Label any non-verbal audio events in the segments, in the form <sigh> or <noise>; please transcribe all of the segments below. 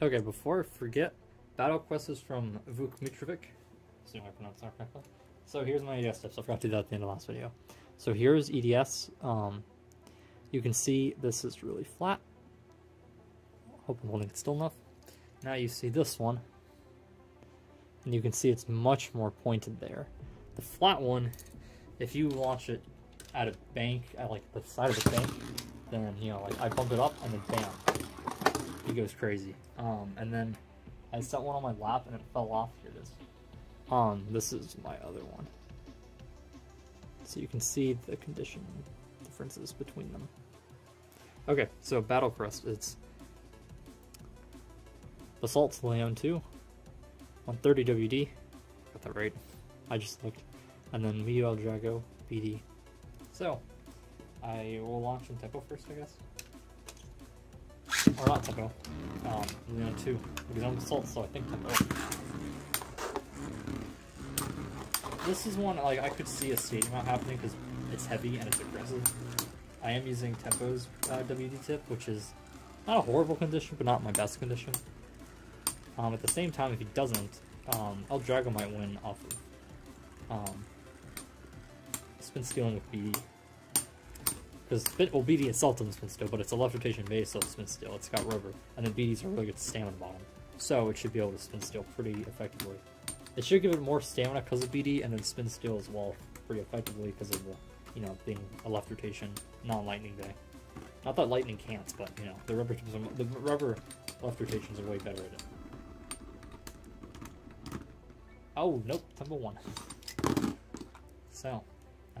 Okay, before I forget, Battle Request is from Vuk Mitrovic. Assume I pronounced that correctly. So here's my EDS tips. I forgot to do that at the end of the last video. So here's EDS. Um, you can see this is really flat. Hope I'm holding it still enough. Now you see this one. And you can see it's much more pointed there. The flat one, if you launch it at a bank, at like the side of the bank, then, you know, like I bump it up and then bam, he goes crazy. Um, and then I set one on my lap and it fell off. Here it is. Um, this is my other one. So you can see the condition differences between them. Okay, so Battle Request, it's Basalt Leone 2, 130 WD, got that right, I just looked, and then L-Drago BD. So, I will launch in Tempo first, I guess. Or not Tempo, um, Leone 2, because I'm Basalt, so I think Tempo. This is one, like, I could see a stadium happening because it's heavy and it's aggressive. I am using Tempo's uh, WD tip, which is not a horrible condition, but not my best condition. Um, at the same time, if he doesn't, um, L-Drago might win off of um, spin stealing with BD. Because well, BD itself doesn't spin steal, but it's a left rotation base, so it's spin steal. It's got rubber, and then BD's a really good stamina bottom, so it should be able to spin steal pretty effectively. It should give it more stamina because of BD, and then spin steal as well pretty effectively because of the, you know, being a left rotation, non-lightning day. Not that lightning can't, but you know, the rubber the rubber left rotations are way better at it. Oh, nope, number one. So,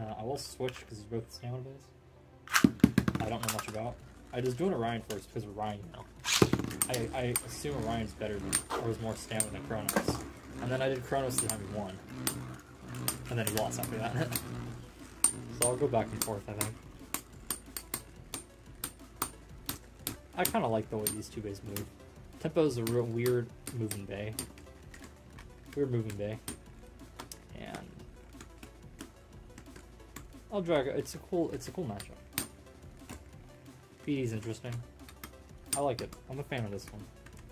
uh, I will switch because it's both stamina base. I don't know much about. I was doing Orion first because Orion, you know. I, I assume Orion's better or has more stamina than Kronos. And then I did Kronos the time he won. And then he lost after that. <laughs> so I'll go back and forth, I think. I kind of like the way these two bays move. Tempo is a real weird moving bay. Weird moving bay. And I'll drag it. It's a cool it's a cool matchup. BD's interesting. I like it. I'm a fan of this one.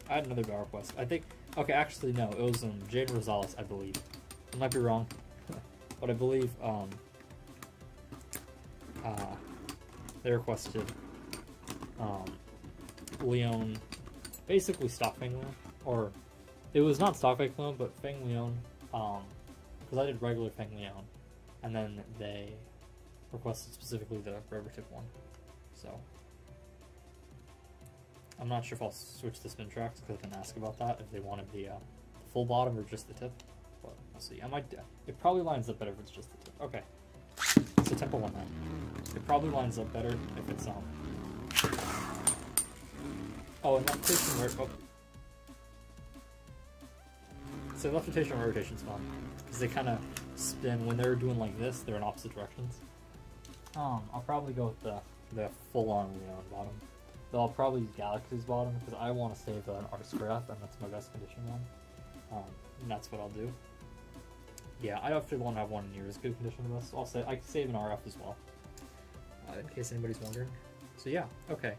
I had another Battle Request. I think okay, actually no, it was um Jade Rosales, I believe. I might be wrong. <laughs> but I believe um uh they requested um Leone basically stop Fang Leone. Or it was not stock Fang Leone, but Fang Leone, um because I did regular Fang Leone. And then they requested specifically the rubber tip one. So I'm not sure if I'll switch the spin tracks because I can ask about that if they wanted the, uh, the full bottom or just the tip. But we'll see. I might. It probably lines up better if it's just the tip. Okay. It's a tempo one then. It probably lines up better if it's um. Oh, and left rotation where oh. So left rotation and fun because they kind of spin when they're doing like this. They're in opposite directions. Um, I'll probably go with the the full on Leone bottom. Though I'll probably use Galaxy's bottom because I want to save an Artist Graph and that's my best condition one. Um, and that's what I'll do. Yeah, I actually won't have one near as good condition as this. I'll say I can save an RF as well. Uh, in case anybody's wondering. So yeah, okay.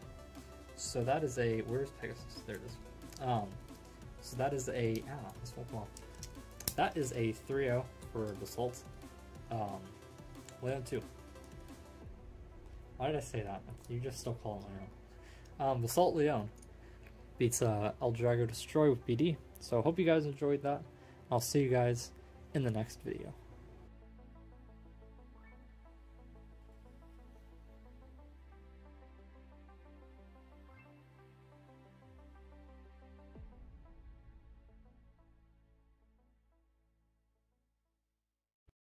So that is a where's Pegasus? There it is. Um, so that is a ah, this won't come off. That is a 3-0 for Basalt. Um, Leone 2. Why did I say that? You just still call it Leone. Um, Basalt Leone beats uh, L-Drago Destroy with BD. So I hope you guys enjoyed that. I'll see you guys in the next video.